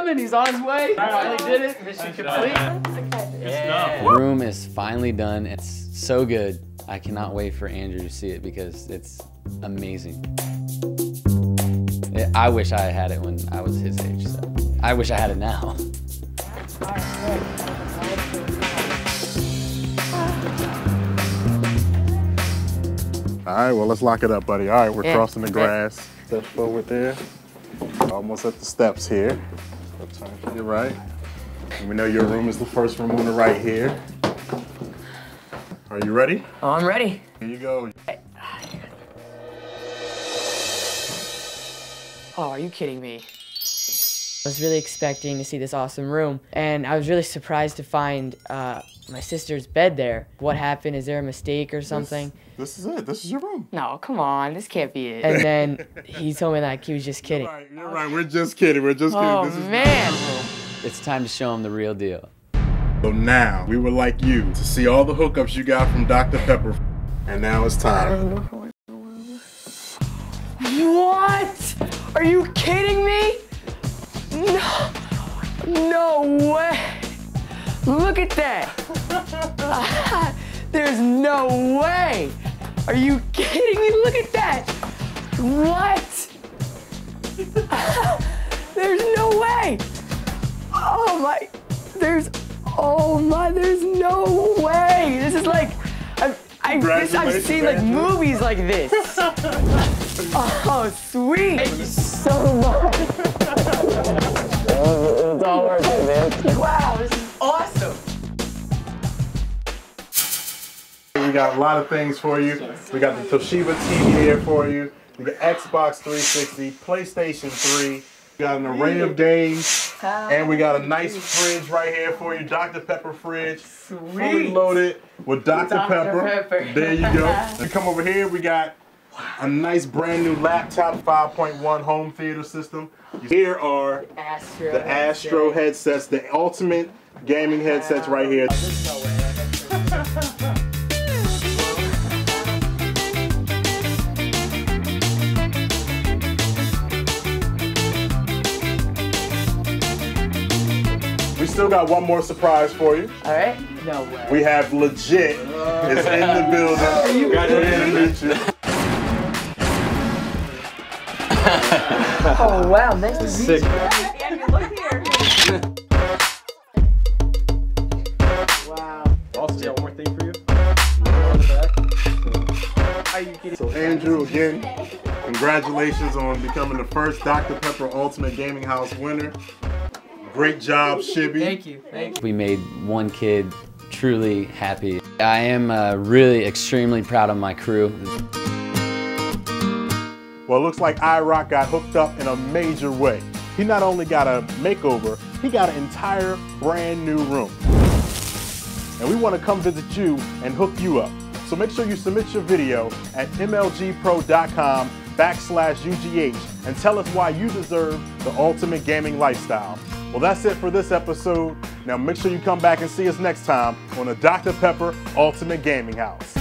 coming. He's on his way. Finally did it. Mission complete. The room is finally done. It's so good. I cannot wait for Andrew to see it because it's amazing. I wish I had it when I was his age. So I wish I had it now. All right, well, let's lock it up, buddy. All right, we're Yeah. crossing the grass. Step forward there. Almost at the steps here. So turn to your right. And we know your room is the first room on the right here. Are you ready? Oh, I'm ready. Here you go. Oh, are you kidding me? I was really expecting to see this awesome room, and I was really surprised to find uh, my sister's bed there. What happened? Is there a mistake or something? This is it. This is your room. No, come on, this can't be it. And then he told me that he was just kidding. All right, you're right. We're just kidding. We're just kidding. Oh this is man! It's time to show him the real deal. So now we would like you to see all the hookups you got from Dr. Pepper. And now it's time. What? Are you kidding me? No, no way. Look at that. There's no way. Are you kidding me? Look at that. What? There's no way. Oh my, there's, oh my, there's no way. This is like, I've, I, this, I've seen like movies like this. Oh, sweet. Thank you so much. It's all worth it, man. Wow, this is awesome. We got a lot of things for you. We got the Toshiba TV here for you. We got Xbox 360, PlayStation 3. We got an array of games. And we got a nice fridge right here for you. Dr. Pepper fridge. Fully loaded with Dr. Dr. Pepper. Pepper. There you go. and come over here. We got a nice brand new laptop 5.1 home theater system. Here are Astro. the Astro headsets, the ultimate gaming headsets right here. There's no way. We still got one more surprise for you. All right. No way. We have legit It's in the building. you We're here to meet you. Oh wow, nice to meet Sick. you. Andrew, look here. wow. Also, got one more thing for you. Are you kidding? So Andrew, again, congratulations on becoming the first Dr. Pepper Ultimate Gaming House winner. Great job, Shibby. Thank you. Thank you. We made one kid truly happy. I am uh, really extremely proud of my crew. Well, it looks like iRock got hooked up in a major way. He not only got a makeover, he got an entire brand new room. And we want to come visit you and hook you up. So make sure you submit your video at mlgpro.com backslash UGH and tell us why you deserve the ultimate gaming lifestyle. Well, that's it for this episode. Now make sure you come back and see us next time on the Dr. Pepper Ultimate Gaming House.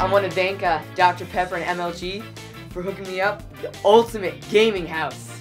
I want to thank uh, Dr. Pepper and MLG for hooking me up the ultimate gaming house.